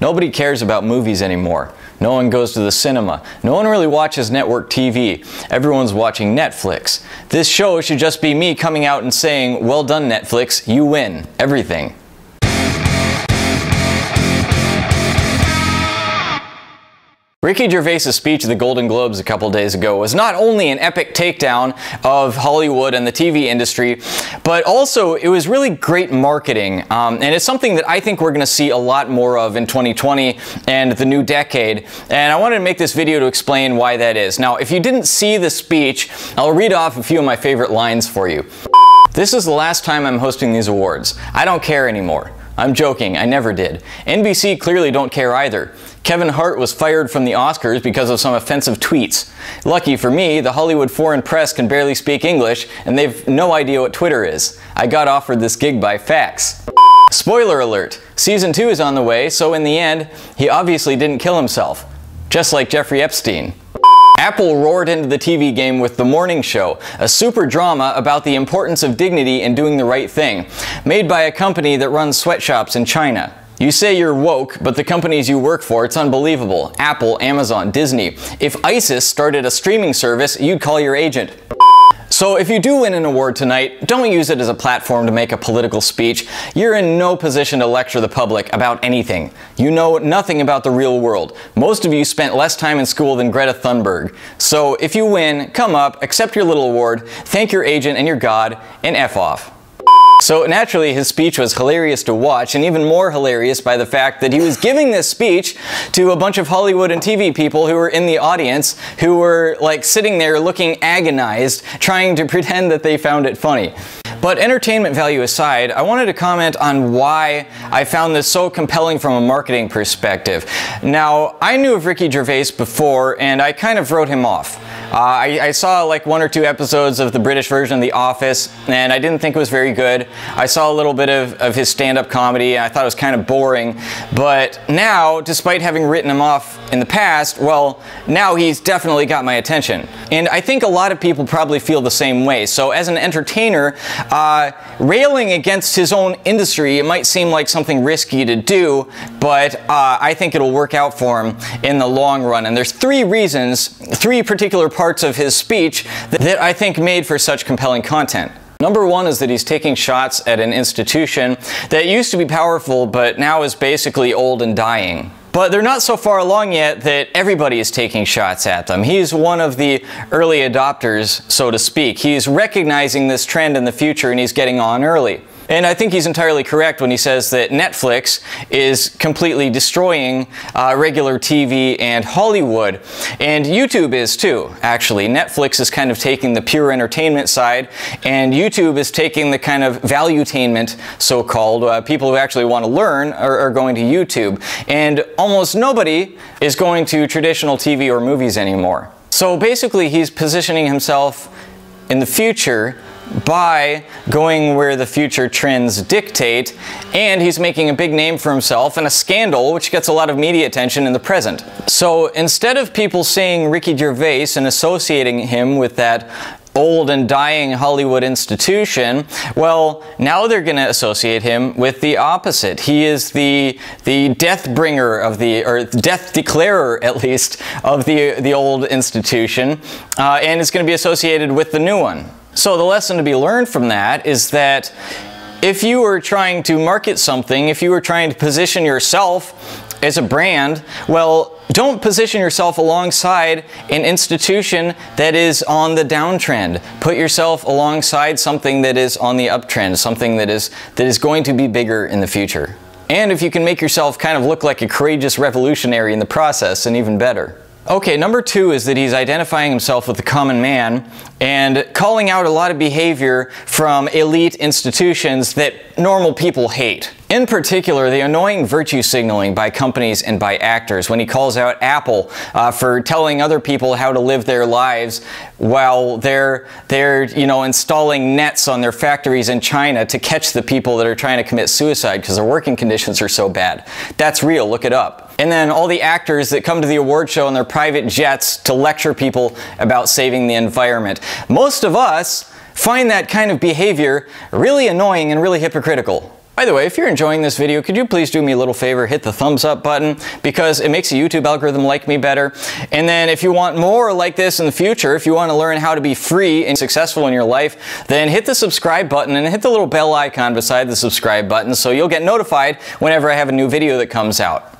Nobody cares about movies anymore. No one goes to the cinema. No one really watches network TV. Everyone's watching Netflix. This show should just be me coming out and saying, well done Netflix, you win. Everything. Ricky Gervais' speech at the Golden Globes a couple days ago was not only an epic takedown of Hollywood and the TV industry, but also it was really great marketing. Um, and it's something that I think we're going to see a lot more of in 2020 and the new decade. And I wanted to make this video to explain why that is. Now, if you didn't see the speech, I'll read off a few of my favorite lines for you. This is the last time I'm hosting these awards. I don't care anymore. I'm joking, I never did. NBC clearly don't care either. Kevin Hart was fired from the Oscars because of some offensive tweets. Lucky for me, the Hollywood foreign press can barely speak English and they've no idea what Twitter is. I got offered this gig by fax. Spoiler alert, season 2 is on the way, so in the end, he obviously didn't kill himself. Just like Jeffrey Epstein. Apple roared into the TV game with The Morning Show, a super drama about the importance of dignity and doing the right thing, made by a company that runs sweatshops in China. You say you're woke, but the companies you work for, it's unbelievable. Apple, Amazon, Disney. If ISIS started a streaming service, you'd call your agent. So if you do win an award tonight, don't use it as a platform to make a political speech. You're in no position to lecture the public about anything. You know nothing about the real world. Most of you spent less time in school than Greta Thunberg. So if you win, come up, accept your little award, thank your agent and your God, and F off. So naturally his speech was hilarious to watch and even more hilarious by the fact that he was giving this speech to a bunch of Hollywood and TV people who were in the audience who were like sitting there looking agonized trying to pretend that they found it funny. But entertainment value aside, I wanted to comment on why I found this so compelling from a marketing perspective. Now, I knew of Ricky Gervais before and I kind of wrote him off. Uh, I, I, saw like one or two episodes of the British version of The Office, and I didn't think it was very good. I saw a little bit of, of his stand-up comedy, and I thought it was kind of boring. But now, despite having written him off in the past, well, now he's definitely got my attention. And I think a lot of people probably feel the same way. So as an entertainer, uh, railing against his own industry, it might seem like something risky to do, but uh, I think it'll work out for him in the long run. And there's three reasons, three particular parts of his speech that, I think made for such compelling content. Number one is that he's taking shots at an institution that used to be powerful but now is basically old and dying. But they're not so far along yet that everybody is taking shots at them. He's one of the early adopters, so to speak. He's recognizing this trend in the future and he's getting on early. And I think he's entirely correct when he says that Netflix is completely destroying uh, regular TV and Hollywood. And YouTube is too, actually. Netflix is kind of taking the pure entertainment side, and YouTube is taking the kind of valuetainment, so-called. Uh, people who actually want to learn are, are going to YouTube. And almost nobody is going to traditional TV or movies anymore. So basically, he's positioning himself in the future by going where the future trends dictate, and he's making a big name for himself and a scandal which gets a lot of media attention in the present. So instead of people seeing Ricky Gervais and associating him with that old and dying Hollywood institution, well, now they're going to associate him with the opposite. He is the the death bringer of the, or death declarer at least, of the, the old institution, uh, and is going to be associated with the new one. So the lesson to be learned from that is that if you were trying to market something, if you were trying to position yourself as a brand, well, don't position yourself alongside an institution that is on the downtrend. Put yourself alongside something that is on the uptrend, something that is, that is going to be bigger in the future. And if you can make yourself kind of look like a courageous revolutionary in the process, and even better. Okay, number two is that he's identifying himself with the common man and calling out a lot of behavior from elite institutions that normal people hate. In particular, the annoying virtue signaling by companies and by actors when he calls out Apple uh, for telling other people how to live their lives while they're, they're you know, installing nets on their factories in China to catch the people that are trying to commit suicide because their working conditions are so bad. That's real, look it up. And then all the actors that come to the award show in their private jets to lecture people about saving the environment. Most of us find that kind of behavior really annoying and really hypocritical. By the way, if you're enjoying this video, could you please do me a little favor, hit the thumbs up button because it makes the YouTube algorithm like me better. And then if you want more like this in the future, if you want to learn how to be free and successful in your life, then hit the subscribe button and hit the little bell icon beside the subscribe button so you'll get notified whenever I have a new video that comes out.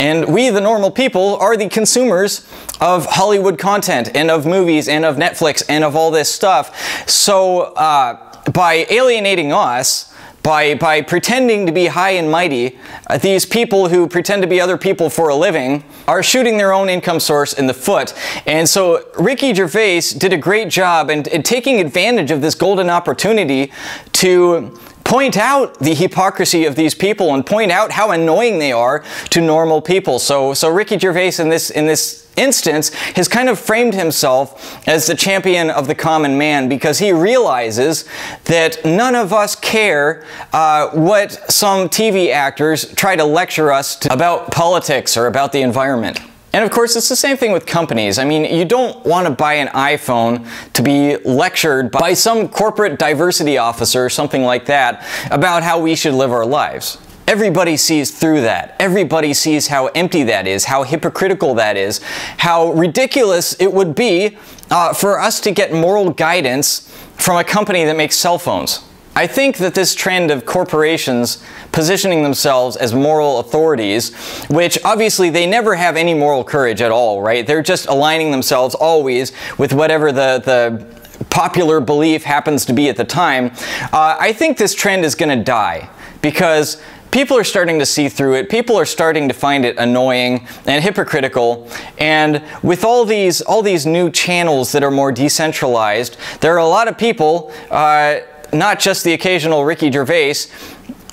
And we, the normal people, are the consumers of Hollywood content and of movies and of Netflix and of all this stuff. So uh, by alienating us, by, by pretending to be high and mighty, uh, these people who pretend to be other people for a living are shooting their own income source in the foot. And so Ricky Gervais did a great job in, in taking advantage of this golden opportunity to point out the hypocrisy of these people and point out how annoying they are to normal people. So, so Ricky Gervais in this, in this instance has kind of framed himself as the champion of the common man because he realizes that none of us care uh, what some TV actors try to lecture us to about politics or about the environment. And of course, it's the same thing with companies. I mean, you don't want to buy an iPhone to be lectured by some corporate diversity officer or something like that about how we should live our lives. Everybody sees through that. Everybody sees how empty that is, how hypocritical that is, how ridiculous it would be uh, for us to get moral guidance from a company that makes cell phones. I think that this trend of corporations positioning themselves as moral authorities, which obviously they never have any moral courage at all, right? They're just aligning themselves always with whatever the, the popular belief happens to be at the time. Uh, I think this trend is going to die because people are starting to see through it. People are starting to find it annoying and hypocritical. And with all these all these new channels that are more decentralized, there are a lot of people. Uh, not just the occasional Ricky Gervais,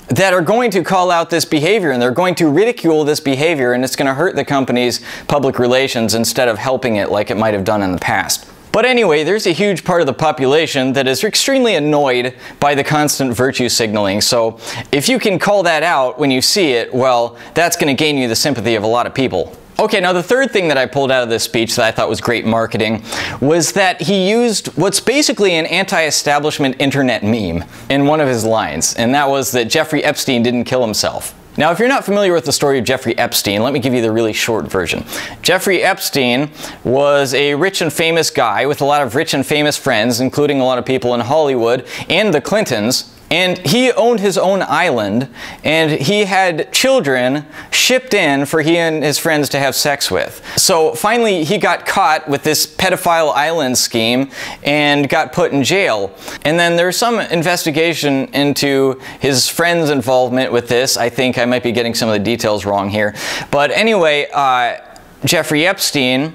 that are going to call out this behavior and they're going to ridicule this behavior and it's going to hurt the company's public relations instead of helping it like it might have done in the past. But anyway, there's a huge part of the population that is extremely annoyed by the constant virtue signaling. So if you can call that out when you see it, well, that's going to gain you the sympathy of a lot of people. Okay, now the third thing that I pulled out of this speech that I thought was great marketing was that he used what's basically an anti-establishment internet meme in one of his lines, and that was that Jeffrey Epstein didn't kill himself. Now, if you're not familiar with the story of Jeffrey Epstein, let me give you the really short version. Jeffrey Epstein was a rich and famous guy with a lot of rich and famous friends, including a lot of people in Hollywood and the Clintons, and he owned his own island, and he had children shipped in for he and his friends to have sex with. So finally, he got caught with this pedophile island scheme and got put in jail. And then there's some investigation into his friend's involvement with this. I think I might be getting some of the details wrong here. But anyway, uh, Jeffrey Epstein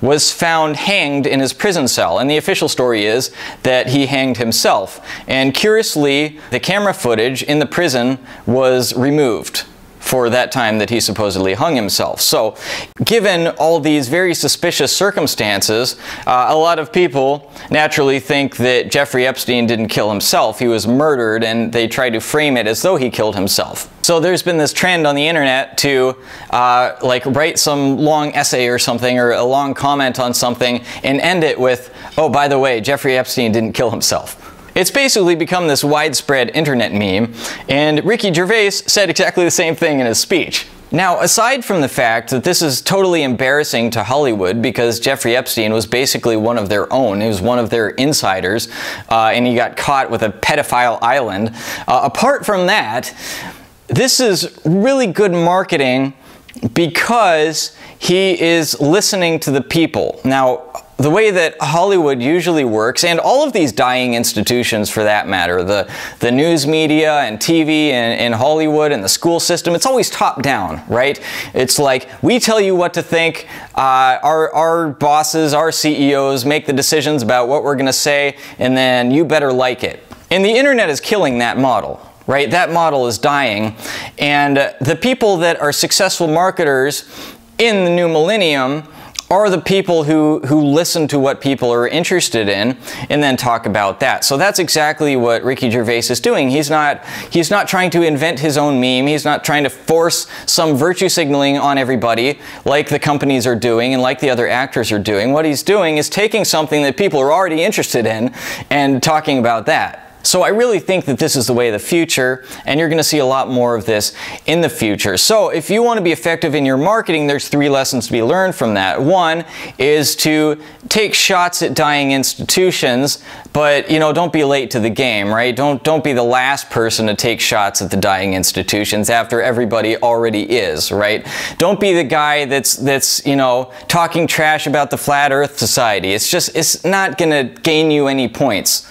was found hanged in his prison cell. And the official story is that he hanged himself. And curiously, the camera footage in the prison was removed for that time that he supposedly hung himself. So, given all these very suspicious circumstances, uh, a lot of people naturally think that Jeffrey Epstein didn't kill himself. He was murdered, and they try to frame it as though he killed himself. So there's been this trend on the internet to uh, like write some long essay or something or a long comment on something and end it with, oh, by the way, Jeffrey Epstein didn't kill himself. It's basically become this widespread internet meme, and Ricky Gervais said exactly the same thing in his speech. Now, aside from the fact that this is totally embarrassing to Hollywood because Jeffrey Epstein was basically one of their own, he was one of their insiders, uh, and he got caught with a pedophile island, uh, apart from that, this is really good marketing because he is listening to the people. Now, the way that Hollywood usually works, and all of these dying institutions for that matter, the, the news media and TV and, and Hollywood and the school system, it's always top down, right? It's like, we tell you what to think, uh, our, our bosses, our CEOs make the decisions about what we're going to say, and then you better like it. And the internet is killing that model right? That model is dying. And the people that are successful marketers in the new millennium are the people who, who listen to what people are interested in and then talk about that. So that's exactly what Ricky Gervais is doing. He's not, he's not trying to invent his own meme. He's not trying to force some virtue signaling on everybody like the companies are doing and like the other actors are doing. What he's doing is taking something that people are already interested in and talking about that. So I really think that this is the way of the future, and you're going to see a lot more of this in the future. So if you want to be effective in your marketing, there's three lessons to be learned from that. One is to take shots at dying institutions, but you know, don't be late to the game, right? Don't don't be the last person to take shots at the dying institutions after everybody already is, right? Don't be the guy that's that's you know talking trash about the flat Earth Society. It's just it's not going to gain you any points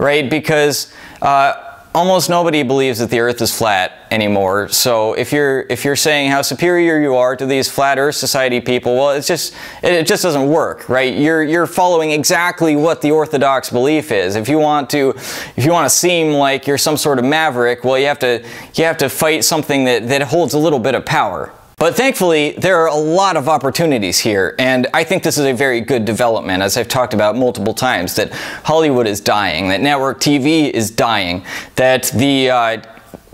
right? Because uh, almost nobody believes that the earth is flat anymore. So if you're if you're saying how superior you are to these flat earth society people, well it's just it, just doesn't work, right? You're you're following exactly what the orthodox belief is. If you want to if you want to seem like you're some sort of maverick, well you have to you have to fight something that that holds a little bit of power. But thankfully, there are a lot of opportunities here, and I think this is a very good development, as I've talked about multiple times, that Hollywood is dying, that network TV is dying, that the uh,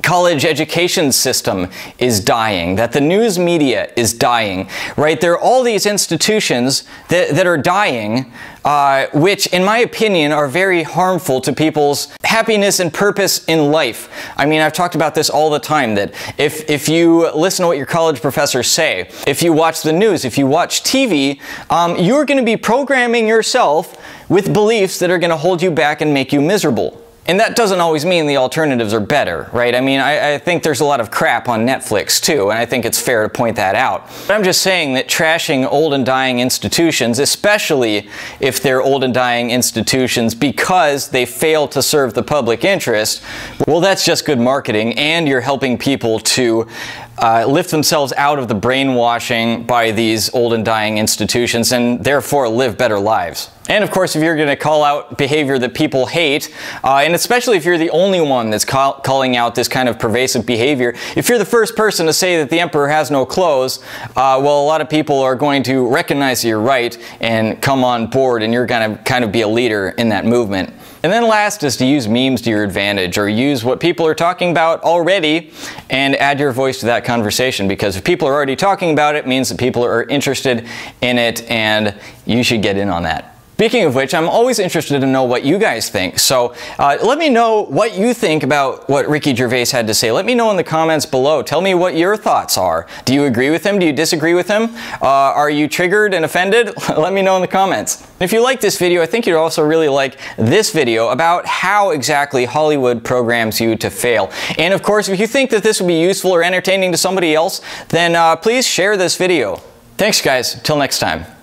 college education system is dying, that the news media is dying, right? There are all these institutions that, that are dying, uh, which, in my opinion, are very harmful to people's happiness and purpose in life. I mean, I've talked about this all the time, that if, if you listen to what your college professors say, if you watch the news, if you watch TV, um, you're going to be programming yourself with beliefs that are going to hold you back and make you miserable. And that doesn't always mean the alternatives are better, right? I mean, I, I, think there's a lot of crap on Netflix too, and I think it's fair to point that out. But I'm just saying that trashing old and dying institutions, especially if they're old and dying institutions because they fail to serve the public interest, well, that's just good marketing, and you're helping people to uh, lift themselves out of the brainwashing by these old and dying institutions and therefore live better lives. And of course, if you're going to call out behavior that people hate, uh, and especially if you're the only one that's call calling out this kind of pervasive behavior, if you're the first person to say that the emperor has no clothes, uh, well, a lot of people are going to recognize you're right and come on board, and you're going to kind of be a leader in that movement. And then last is to use memes to your advantage or use what people are talking about already and add your voice to that conversation because if people are already talking about it, it means that people are interested in it and you should get in on that. Speaking of which, I'm always interested to know what you guys think. So uh, let me know what you think about what Ricky Gervais had to say. Let me know in the comments below. Tell me what your thoughts are. Do you agree with him? Do you disagree with him? Uh, are you triggered and offended? let me know in the comments. If you like this video, I think you'd also really like this video about how exactly Hollywood programs you to fail. And of course, if you think that this would be useful or entertaining to somebody else, then uh, please share this video. Thanks guys, till next time.